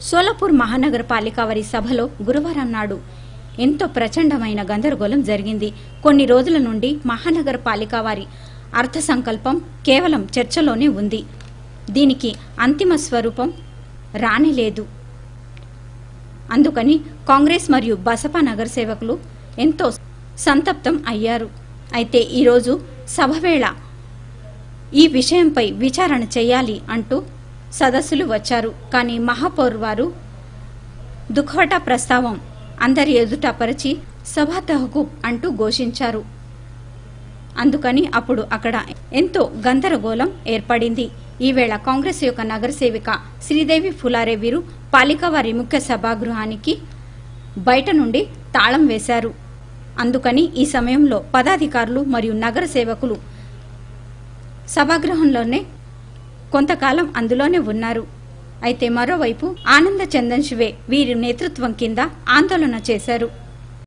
సోలాపూర్ మహానగరపాలిక వారి సభలో గురువారం నాడు ఎంతో ప్రచండమైన గందరగోళం జరిగింది. కొన్ని రోజుల నుండి మహానగరపాలిక వారి అర్థ సంకల్పం కేవలం చర్చలోనే ఉంది. దీనికి అంతిమ స్వరూపం రానిలేదు అందుకని కాంగ్రెస్ మరియు బసపా నగర సేవకులు ఎంతో సంతప్తం అయ్యారు. అయితే ఈరోజు సభ వేళ ఈ విషయంపై విచారణ చేయాలి అంటూ సదస్సులు వచ్చారు. కానీ మహాపౌర్ వారు దుఖవట ప్రస్తావం అందరి ఎదుట పరిచి సభా తహకూబ్ అంటూ ఘోషించారు. అందుకని అప్పుడు అక్కడ ఎంతో గందరగోళం ఏర్పడింది. ఈవేళ కాంగ్రెస్ యొక్క నగర సేవిక శ్రీదేవి ఫులారే వీరు పాలిక వారి ముఖ్య సభాగృహానికి బయట నుండి తాళం వేశారు. అందుకని ఈ సమయంలో పదాధికారులు మరియు నగర సేవకులు సభాగృహంలోనే కొంతకాలం అందులోనే ఉన్నారు. అయితే మరోవైపు ఆనంద చందన్ శివే వీరి నేతృత్వం కింద ఆందోళన చేశారు.